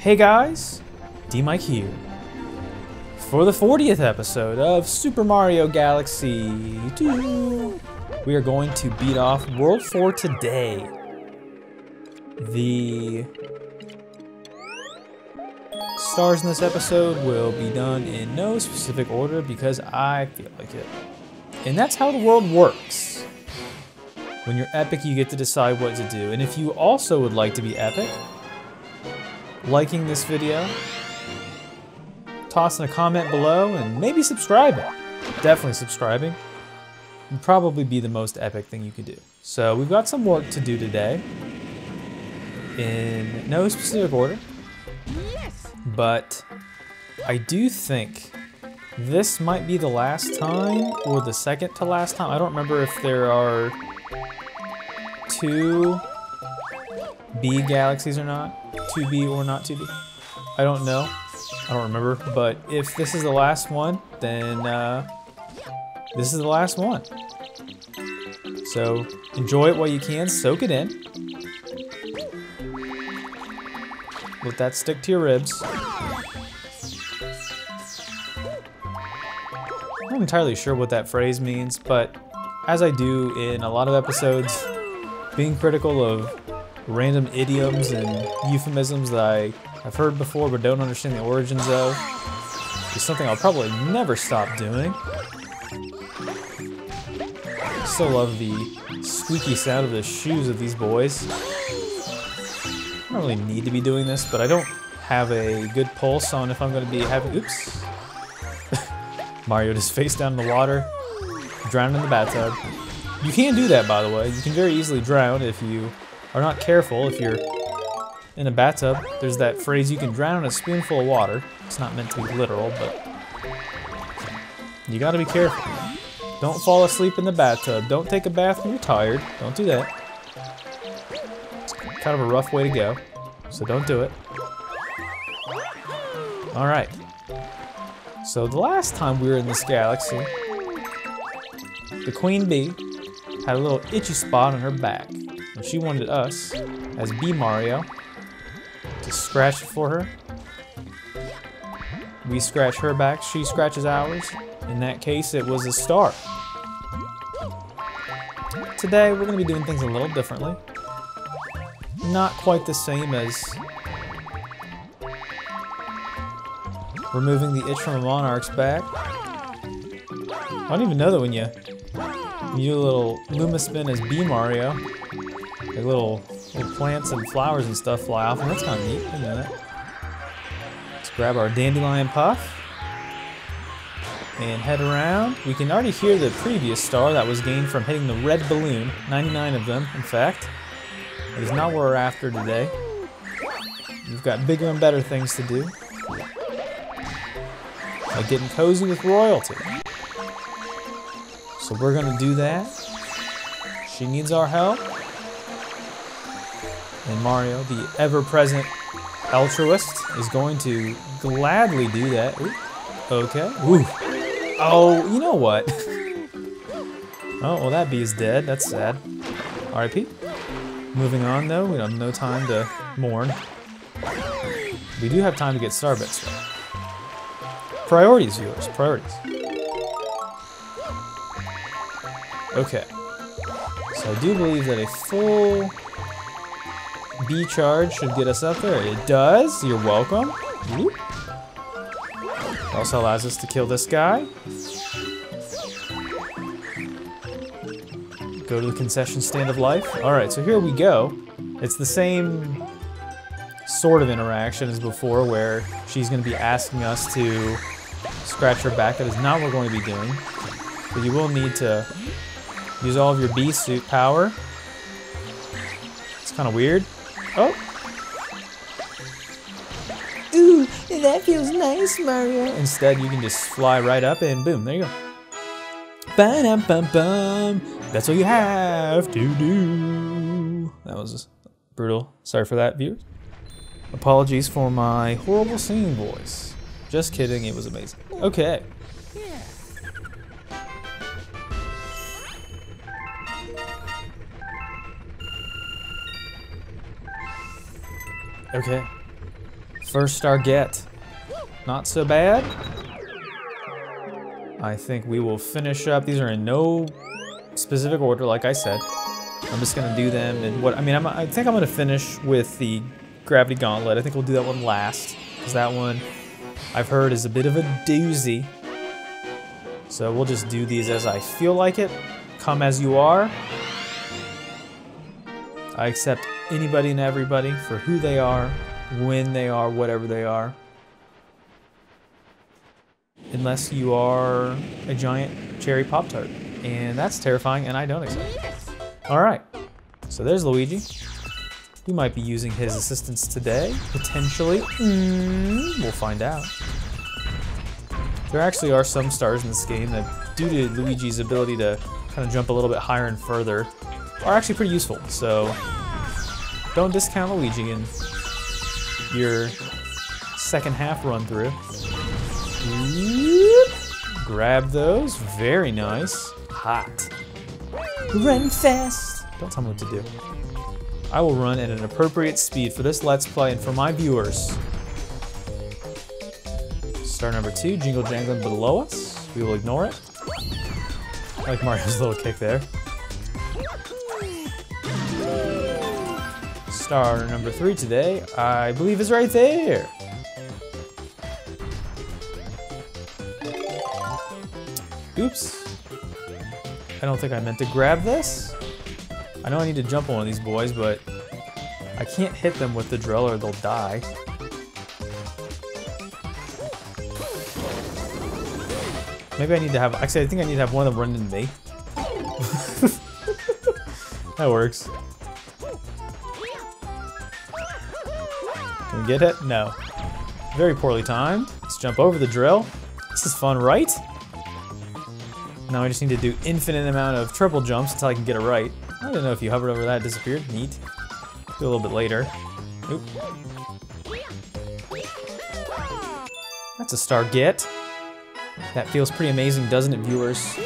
Hey guys, D-Mic here. For the 40th episode of Super Mario Galaxy 2, we are going to beat off World 4 today. The stars in this episode will be done in no specific order because I feel like it. And that's how the world works. When you're epic, you get to decide what to do. And if you also would like to be epic, liking this video, tossing a comment below, and maybe subscribing. Definitely subscribing would probably be the most epic thing you could do. So we've got some work to do today in no specific order, but I do think this might be the last time or the second to last time. I don't remember if there are two B galaxies or not, 2B or not 2B. I don't know. I don't remember. But if this is the last one, then uh, this is the last one. So enjoy it while you can, soak it in. Let that stick to your ribs. I'm not entirely sure what that phrase means, but as I do in a lot of episodes, being critical of random idioms and euphemisms that I have heard before but don't understand the origins of It's something I'll probably never stop doing. I still love the squeaky sound of the shoes of these boys. I don't really need to be doing this, but I don't have a good pulse on if I'm going to be having... Oops. Mario just face down in the water, drowning in the bathtub. You can do that, by the way. You can very easily drown if you are not careful. If you're in a bathtub, there's that phrase, you can drown in a spoonful of water. It's not meant to be literal, but you gotta be careful. Don't fall asleep in the bathtub. Don't take a bath when you're tired. Don't do that. It's kind of a rough way to go, so don't do it. All right. So the last time we were in this galaxy, the Queen Bee had a little itchy spot on her back. And she wanted us, as B Mario, to scratch for her. We scratch her back, she scratches ours. In that case, it was a star. Today, we're to be doing things a little differently. Not quite the same as removing the itch from a monarch's back. I don't even know that when you, you do a little Luma spin as B Mario, like little, little plants and flowers and stuff fly off, and that's kind of neat. I know that. Let's grab our dandelion puff and head around. We can already hear the previous star that was gained from hitting the red balloon, 99 of them, in fact. That is not what we're after today. We've got bigger and better things to do. Like getting cozy with royalty. So we're gonna do that. She needs our help. And Mario, the ever-present altruist, is going to gladly do that. Ooh. Okay. Ooh. Oh, you know what? oh, well that bee is dead. That's sad. R.I.P. Moving on though, we have no time to mourn. We do have time to get Starbits though. Priorities, viewers, priorities. Okay. So I do believe that a full B charge should get us up there. It does. You're welcome. Also allows us to kill this guy. Go to the concession stand of life. All right, so here we go. It's the same sort of interaction as before where she's going to be asking us to scratch her back. That is not what we're going to be doing. But you will need to use all of your B suit power. It's kind of weird. Oh. Ooh, that feels nice, Mario. Instead, you can just fly right up and boom, there you go. Ba -dum -bum -bum. That's all you have to do. That was brutal. Sorry for that, viewers. Apologies for my horrible singing voice. Just kidding, it was amazing. Okay. Okay. First star get. Not so bad. I think we will finish up. These are in no specific order, like I said. I'm just gonna do them and what, I mean, I'm, I think I'm gonna finish with the Gravity Gauntlet. I think we'll do that one last, because that one I've heard is a bit of a doozy. So we'll just do these as I feel like it. Come as you are. I accept anybody and everybody for who they are, when they are, whatever they are. Unless you are a giant cherry Pop-Tart. And that's terrifying and I don't accept. Alright, so there's Luigi. We might be using his assistance today, potentially. Mm, we'll find out. There actually are some stars in this game that, due to Luigi's ability to kind of jump a little bit higher and further, are actually pretty useful. So don't discount Luigi in your second half run through. Grab those, very nice. Hot. Run fast. Don't tell me what to do. I will run at an appropriate speed for this Let's Play and for my viewers. Star number two, Jingle Jangling below us. We will ignore it. I like Mario's little kick there. Star number three today, I believe is right there. Oops. I don't think I meant to grab this. I know I need to jump on one of these boys, but I can't hit them with the drill or they'll die. Maybe I need to have, actually I think I need to have one of them run into me. that works. Get it? No. Very poorly timed. Let's jump over the drill. This is fun, right? Now I just need to do infinite amount of triple jumps until I can get it right. I don't know if you hovered over that, disappeared. Neat. Do a little bit later. Oop. That's a star get. That feels pretty amazing, doesn't it, viewers?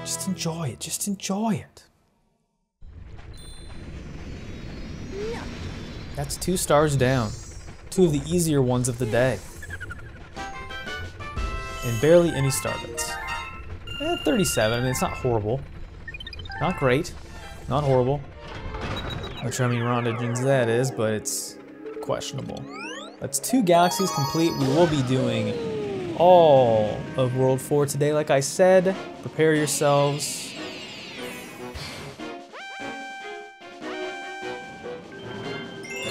Just enjoy it. Just enjoy it. That's two stars down. Two of the easier ones of the day. And barely any star bits. Eh, 37, I mean, it's not horrible. Not great. Not horrible. Not sure how many rondogens that is, but it's questionable. That's two galaxies complete. We will be doing all of World 4 today, like I said. Prepare yourselves.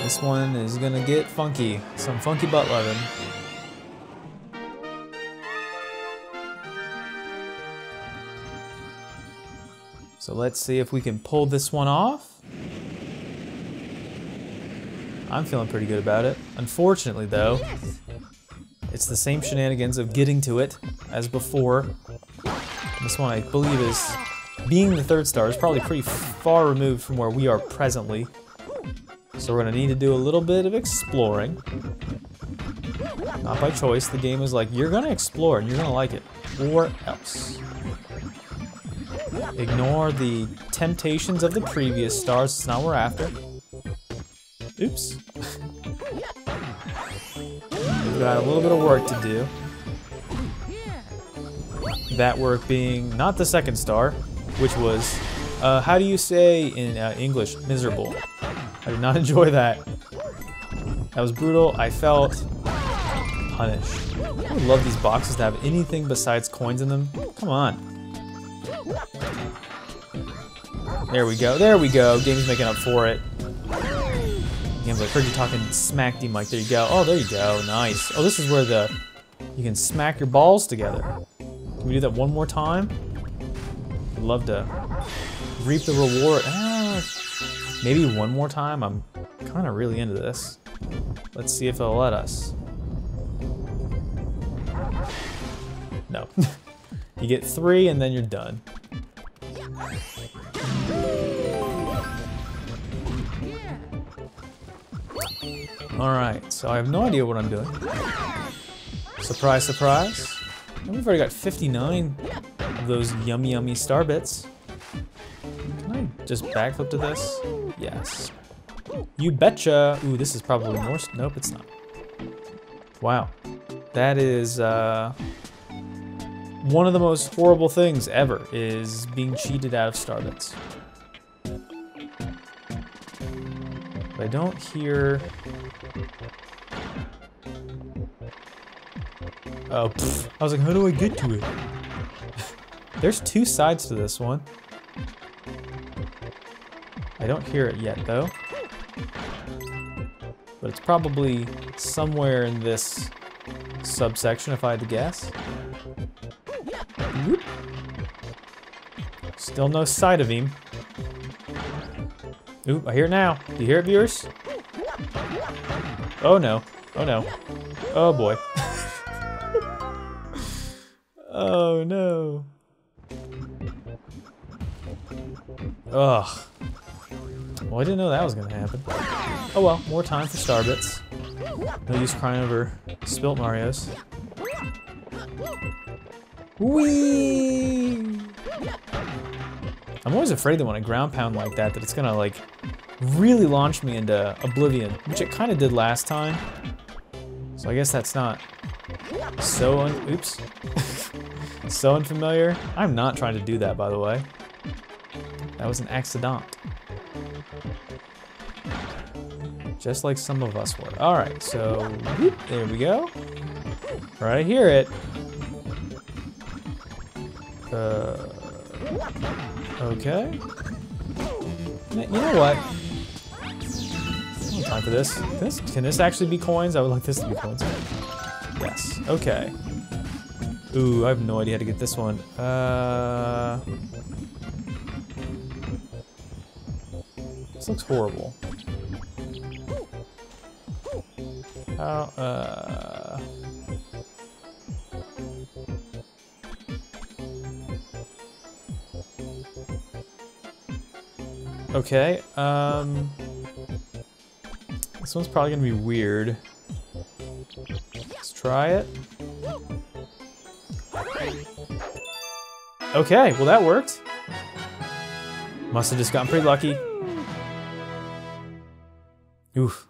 This one is gonna get funky. Some funky butt loving. So let's see if we can pull this one off. I'm feeling pretty good about it. Unfortunately though, it's the same shenanigans of getting to it as before. This one I believe is, being the third star, is probably pretty far removed from where we are presently. So we're gonna need to do a little bit of exploring. Not by choice, the game is like, you're gonna explore and you're gonna like it, or else. Ignore the temptations of the previous stars, it's not what we're after. Oops. We've got a little bit of work to do. That work being not the second star, which was, uh, how do you say in uh, English, miserable? I did not enjoy that. That was brutal. I felt punished. I would love these boxes to have anything besides coins in them. Come on. There we go. There we go. Game's making up for it. Game's like, heard you talking smack D Mic. There you go. Oh, there you go. Nice. Oh, this is where the you can smack your balls together. Can we do that one more time? I'd love to reap the reward. Ah, maybe one more time. I'm kind of really into this. Let's see if it'll let us. No. you get three and then you're done. Alright, so I have no idea what I'm doing. Surprise, surprise. We've already got 59 of those yummy, yummy star bits. Can I just backflip to this? Yes. You betcha. Ooh, this is probably more. Nope, it's not. Wow. That is uh, one of the most horrible things ever is being cheated out of Starbits. But I don't hear... Oh, pfft. I was like, how do I get to it? There's two sides to this one. I don't hear it yet, though. But it's probably somewhere in this subsection, if I had to guess. Whoop. Still no sight of him. Ooh, I hear it now. Do you hear it, viewers? Oh no. Oh no. Oh boy. oh no. Ugh. Well, I didn't know that was gonna happen. Oh well, more time for Starbits. No use crying over spilt Marios. Whee! I'm always afraid that when I ground pound like that, that it's gonna like really launch me into oblivion, which it kind of did last time. So I guess that's not so un oops, so unfamiliar. I'm not trying to do that, by the way. That was an accident. Just like some of us were. All right, so whoop, there we go. Right, hear it. Uh, okay. You know what? time for this. this. Can this actually be coins? I would like this to be coins. Yes. Okay. Ooh, I have no idea how to get this one. Uh, this looks horrible. How? Uh. Okay. Um. This one's probably gonna be weird. Let's try it. Okay, well that worked. Must have just gotten pretty lucky. Oof.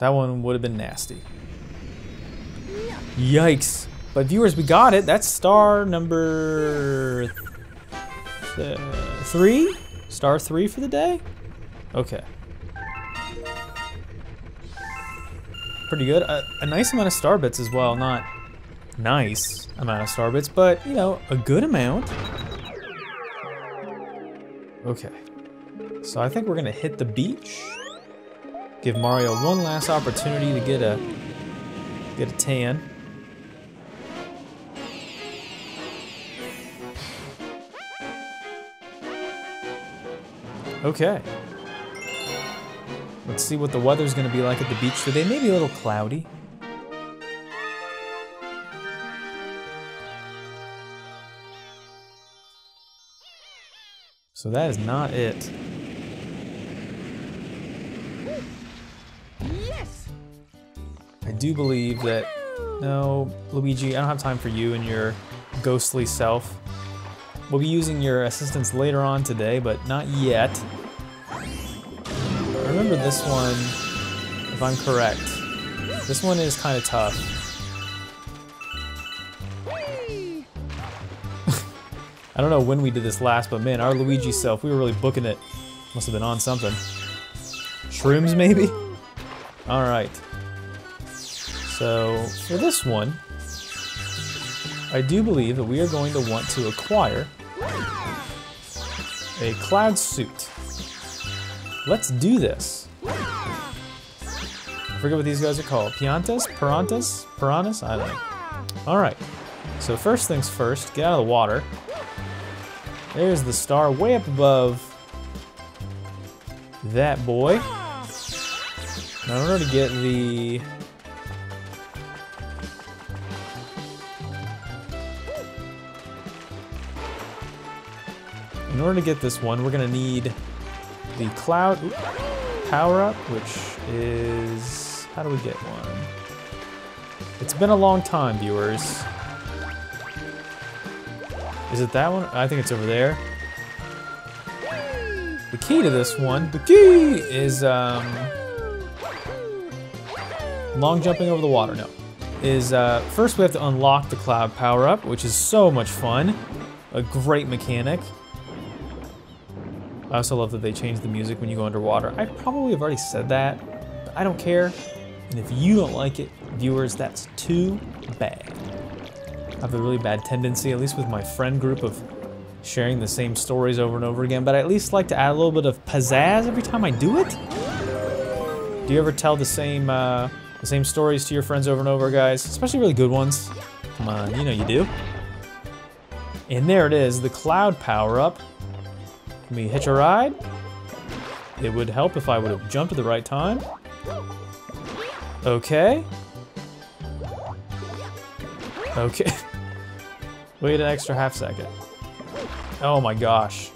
That one would have been nasty. Yikes. But viewers, we got it. That's star number th three? Star three for the day? Okay. pretty good. A, a nice amount of star bits as well. Not nice amount of star bits, but, you know, a good amount. Okay. So I think we're gonna hit the beach. Give Mario one last opportunity to get a get a tan. Okay. Let's see what the weather's gonna be like at the beach today. Maybe a little cloudy. So that is not it. Do believe that no, Luigi, I don't have time for you and your ghostly self. We'll be using your assistance later on today, but not yet remember this one, if I'm correct. This one is kind of tough. I don't know when we did this last, but man, our Luigi self, we were really booking it. Must have been on something. Shrooms, maybe? Alright. So, for this one, I do believe that we are going to want to acquire a cloud suit. Let's do this. I forget what these guys are called. Piantas? Pirantas? Piranhas? I don't know. Alright. So first things first, get out of the water. There's the star way up above that boy. Now in order to get the... In order to get this one, we're gonna need the cloud power up, which is, how do we get one? It's been a long time, viewers. Is it that one? I think it's over there. The key to this one, the key is um, long jumping over the water. No, is uh, first we have to unlock the cloud power up, which is so much fun, a great mechanic. I also love that they change the music when you go underwater. I probably have already said that, but I don't care. And if you don't like it, viewers, that's too bad. I have a really bad tendency, at least with my friend group, of sharing the same stories over and over again, but I at least like to add a little bit of pizzazz every time I do it. Do you ever tell the same uh, the same stories to your friends over and over, guys? Especially really good ones. Come on, you know you do. And there it is, the cloud power-up. Can we hitch a ride? It would help if I would have jumped at the right time. Okay. Okay. Wait an extra half second. Oh my gosh.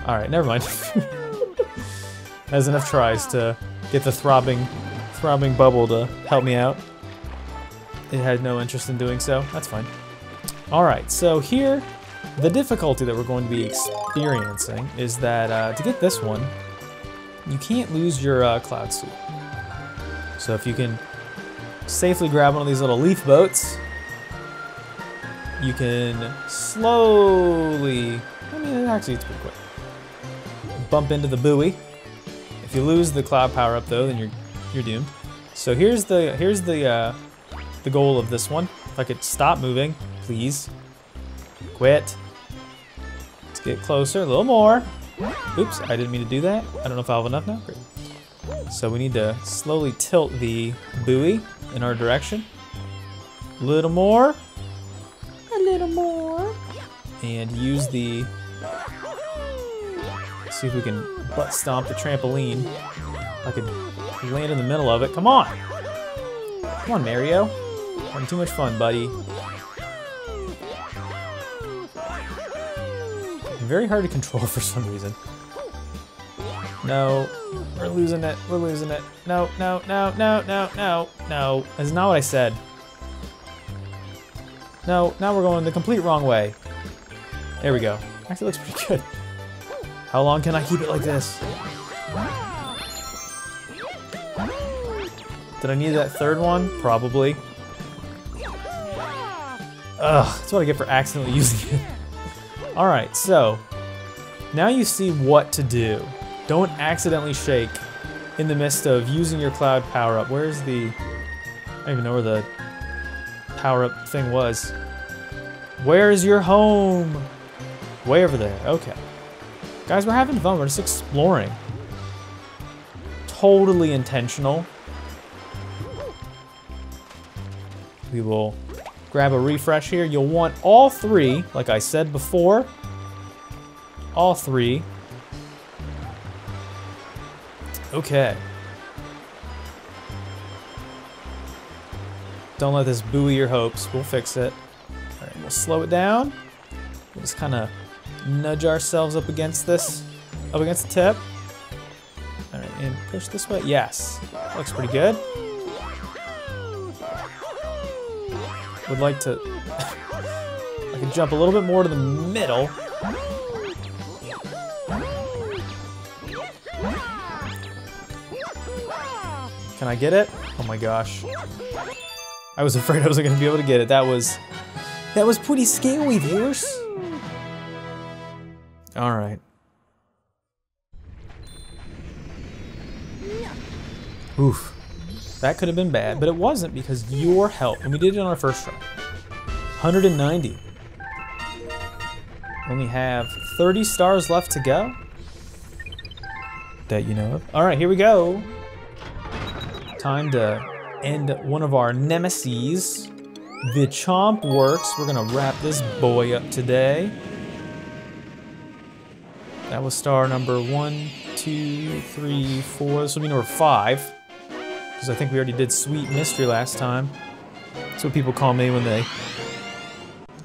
Alright, never mind. Has enough tries to get the throbbing, throbbing bubble to help me out. It had no interest in doing so. That's fine. Alright, so here, the difficulty that we're going to be experiencing is that uh, to get this one, you can't lose your uh, cloud suit. So if you can safely grab one of these little leaf boats, you can slowly, I mean, actually it's pretty quick, bump into the buoy. If you lose the cloud power up though, then you're you're doomed. So here's the here's the uh, the goal of this one. If I could stop moving, please. Quit. Let's get closer, a little more. Oops, I didn't mean to do that. I don't know if I have enough now. Great. So we need to slowly tilt the buoy in our direction. A little more. A little more. And use the... See if we can butt stomp the trampoline. I could land in the middle of it. Come on! Come on, Mario. Having too much fun, buddy. Very hard to control for some reason. No, we're losing it. We're losing it. No, no, no, no, no, no, no. That's not what I said. No, now we're going the complete wrong way. There we go. Actually looks pretty good. How long can I keep it like this? Did I need that third one? Probably. Ugh, that's what I get for accidentally using it. Alright, so now you see what to do. Don't accidentally shake in the midst of using your cloud power up. Where's the... I don't even know where the power up thing was. Where's your home? Way over there. Okay. Guys, we're having fun. We're just exploring. Totally intentional. We will grab a refresh here. You'll want all three, like I said before. All three. Okay. Don't let this buoy your hopes. We'll fix it. All right, we'll slow it down. We'll just kind of nudge ourselves up against this, up against the tip. All right, and push this way. Yes, looks pretty good. Would like to... I can jump a little bit more to the middle. Can I get it? Oh my gosh. I was afraid I wasn't to be able to get it. That was... That was pretty scary, viewers. Alright. Oof. That could have been bad, but it wasn't because your help, and we did it on our first try. 190. Only have 30 stars left to go. That you know of. All right, here we go. Time to end one of our nemesis. The Chompworks. We're gonna wrap this boy up today. That was star number one, two, three, four. This will be number five. Because I think we already did Sweet Mystery last time. That's what people call me when they...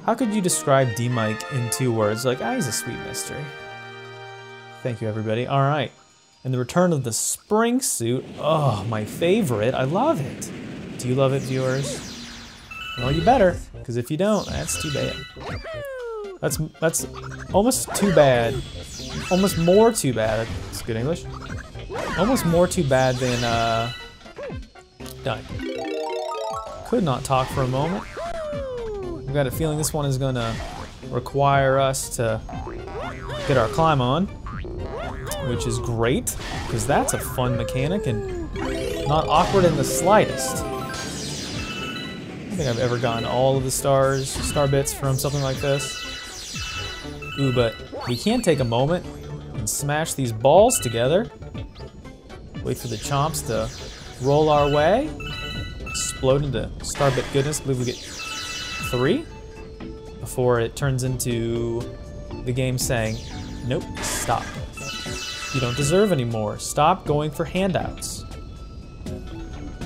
How could you describe D-Mic in two words? Like, ah, he's a sweet mystery. Thank you, everybody. All right. And the return of the spring suit. Oh, my favorite. I love it. Do you love it, viewers? Well, you better, because if you don't, that's too bad. That's that's almost too bad. Almost more too bad. That's good English. Almost more too bad than uh done. Could not talk for a moment. I've got a feeling this one is gonna require us to get our climb on, which is great, because that's a fun mechanic and not awkward in the slightest. I think I've ever gotten all of the stars, star bits from something like this. Ooh, but we can take a moment and smash these balls together. Wait for the chomps to roll our way. Explode into starbit goodness. I believe we get three before it turns into the game saying, nope, stop. You don't deserve any more. Stop going for handouts.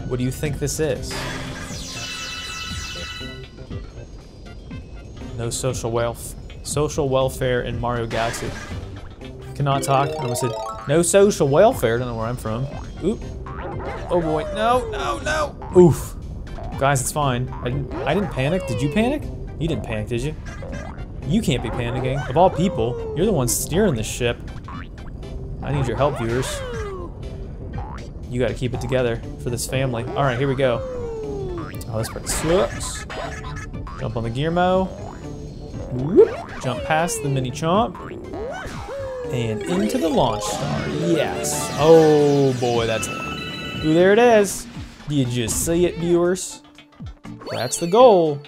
What do you think this is? No social wealth, social welfare in Mario Galaxy. Cannot talk. I almost said no social welfare. Don't know where I'm from. Oop. Oh boy. No, no, no. Oof. Guys, it's fine. I didn't. I didn't panic. Did you panic? You didn't panic, did you? You can't be panicking. Of all people, you're the one steering the ship. I need your help, viewers. You gotta keep it together for this family. Alright, here we go. Oh, this part sucks. Jump on the Gearmo. Whoop. Jump past the mini chomp. And into the launch star. Yes. Oh boy, that's a. There it is. Do you just see it, viewers? That's the goal.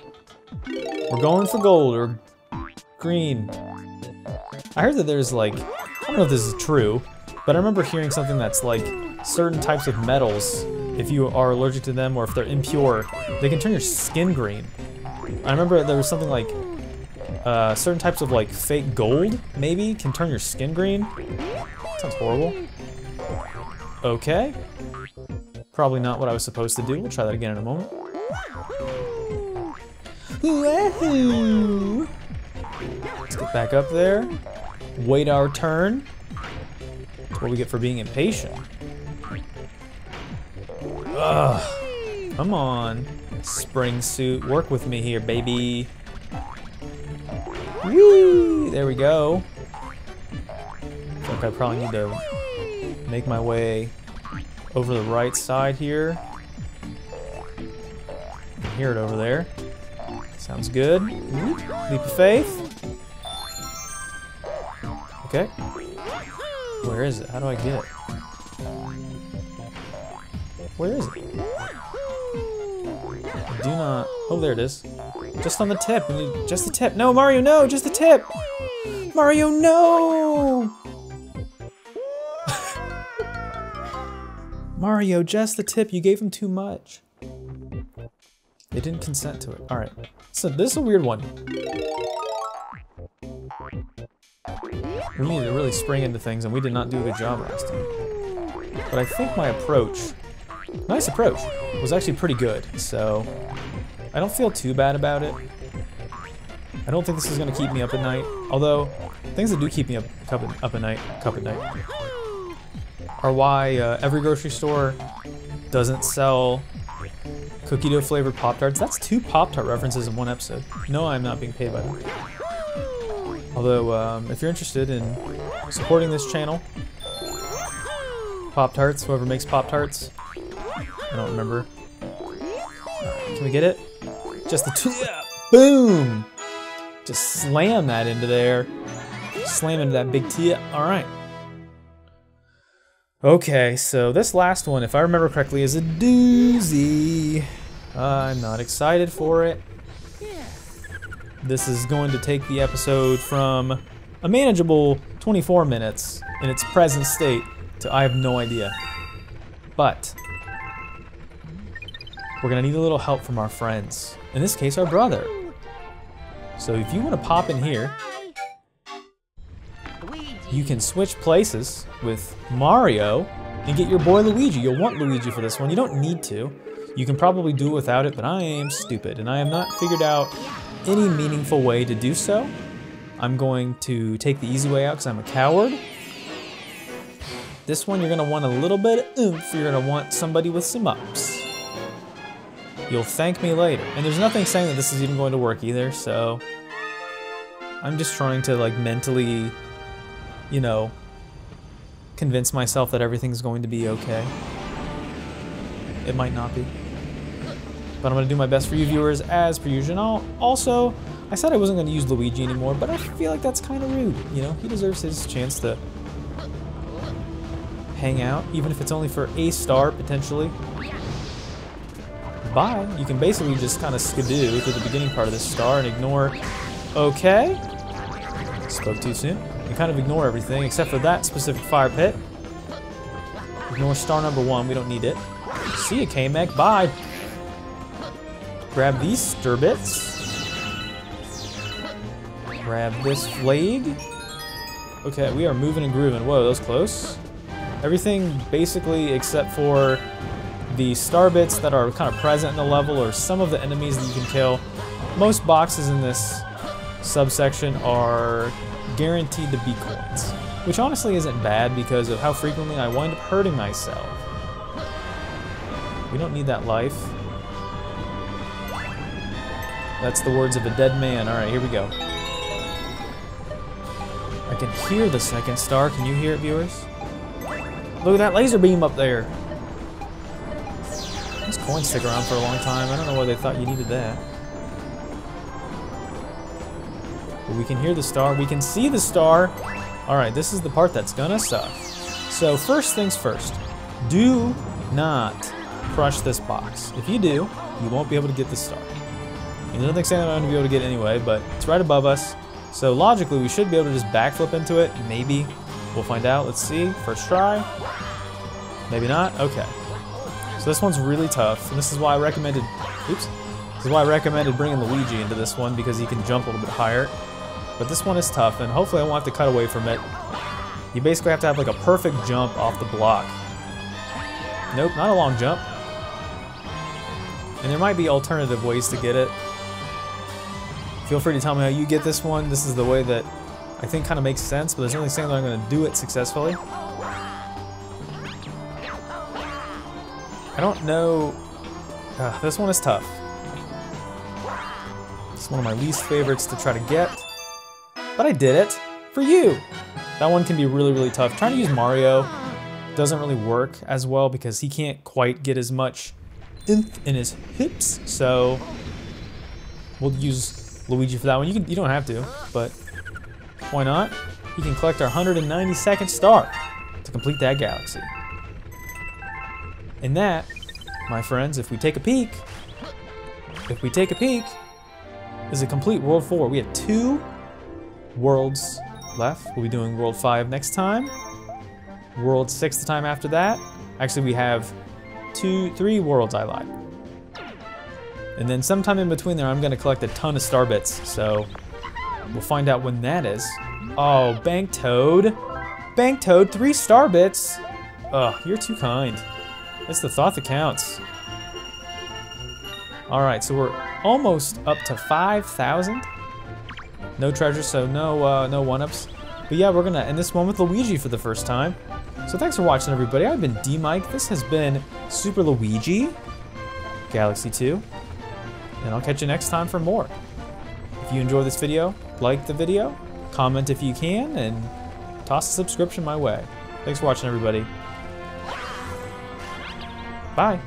We're going for gold or green. I heard that there's like, I don't know if this is true, but I remember hearing something that's like certain types of metals, if you are allergic to them or if they're impure, they can turn your skin green. I remember there was something like uh, certain types of like fake gold, maybe, can turn your skin green. Sounds horrible. Okay. Probably not what I was supposed to do. We'll try that again in a moment. Let's get back up there. Wait our turn. That's what we get for being impatient. Ugh. Come on. Spring suit. Work with me here, baby. Woo! There we go. I think I probably need to make my way over the right side here. I hear it over there. Sounds good. Leap of faith. Okay. Where is it? How do I get it? Where is it? Do not. Oh, there it is. Just on the tip. Just the tip. No, Mario, no, just the tip. Mario, no. Mario, just the tip. You gave him too much. They didn't consent to it. All right. So this is a weird one. We needed to really spring into things, and we did not do a good job last time. But I think my approach, nice approach, was actually pretty good. So I don't feel too bad about it. I don't think this is going to keep me up at night. Although, things that do keep me up, up, up at night, up at night, are why uh, every grocery store doesn't sell cookie dough flavored Pop Tarts. That's two Pop Tart references in one episode. No, I'm not being paid by them. Although, um, if you're interested in supporting this channel, Pop Tarts, whoever makes Pop Tarts, I don't remember. Can we get it? Just the two, yeah, boom! Just slam that into there. Slam into that big T. All right. Okay, so this last one, if I remember correctly, is a doozy. I'm not excited for it. This is going to take the episode from a manageable 24 minutes in its present state to I have no idea. But we're gonna need a little help from our friends. In this case, our brother. So if you want to pop in here, you can switch places with Mario and get your boy Luigi. You'll want Luigi for this one. You don't need to. You can probably do it without it, but I am stupid and I have not figured out any meaningful way to do so. I'm going to take the easy way out because I'm a coward. This one, you're going to want a little bit of oomph. You're going to want somebody with some ups. You'll thank me later. And there's nothing saying that this is even going to work either, so... I'm just trying to like mentally, you know, convince myself that everything's going to be okay. It might not be. But I'm going to do my best for you viewers as per usual. Also, I said I wasn't going to use Luigi anymore, but I feel like that's kind of rude. You know, he deserves his chance to hang out, even if it's only for a star, potentially. Bye. You can basically just kind of skidoo through the beginning part of this star and ignore... Okay. Spoke too soon. You kind of ignore everything except for that specific fire pit. Ignore star number one. We don't need it. See you, Kamek. Bye. Grab these Starbits. Grab this flag. Okay, we are moving and grooving. Whoa, that was close. Everything basically except for the star bits that are kind of present in the level or some of the enemies that you can kill. Most boxes in this subsection are guaranteed to be coins, which honestly isn't bad because of how frequently I wind up hurting myself. We don't need that life. That's the words of a dead man. Alright, here we go. I can hear the second star. Can you hear it, viewers? Look at that laser beam up there. Those coins stick around for a long time. I don't know why they thought you needed that. But we can hear the star. We can see the star. Alright, this is the part that's gonna suck. So first things first. Do not crush this box. If you do, you won't be able to get the star. There's nothing saying I'm going to be able to get it anyway, but it's right above us. So logically, we should be able to just backflip into it. Maybe. We'll find out. Let's see. First try. Maybe not. Okay. So this one's really tough, and this is why I recommended... Oops. This is why I recommended bringing Luigi into this one, because he can jump a little bit higher. But this one is tough, and hopefully I won't have to cut away from it. You basically have to have like a perfect jump off the block. Nope, not a long jump. And there might be alternative ways to get it. Feel free to tell me how you get this one. This is the way that I think kind of makes sense, but there's only saying that I'm going to do it successfully. I don't know... Uh, this one is tough. It's one of my least favorites to try to get. But I did it! For you! That one can be really, really tough. Trying to use Mario doesn't really work as well because he can't quite get as much oomph in his hips, so we'll use Luigi for that one. You, can, you don't have to, but why not? You can collect our 192nd star to complete that galaxy. And that, my friends, if we take a peek, if we take a peek, is a complete World 4. We have two worlds left. We'll be doing World 5 next time. World 6 the time after that. Actually, we have two, three worlds, I lied. And then sometime in between there, I'm gonna collect a ton of star bits, so we'll find out when that is. Oh, Bank Toad. Bank Toad, three star bits. Ugh, you're too kind. It's the thought that counts. All right, so we're almost up to 5,000. No treasure, so no uh, no one-ups. But yeah, we're gonna end this one with Luigi for the first time. So thanks for watching, everybody. I've been D-Mic. This has been Super Luigi Galaxy 2. And I'll catch you next time for more. If you enjoyed this video, like the video, comment if you can, and toss a subscription my way. Thanks for watching, everybody. Bye.